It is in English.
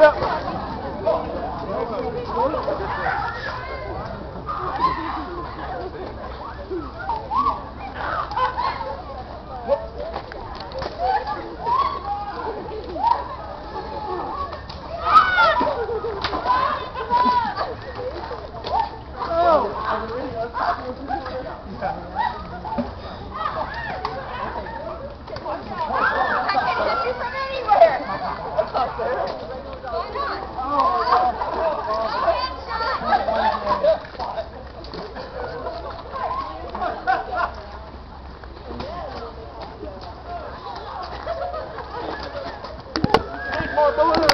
Oh, or blue.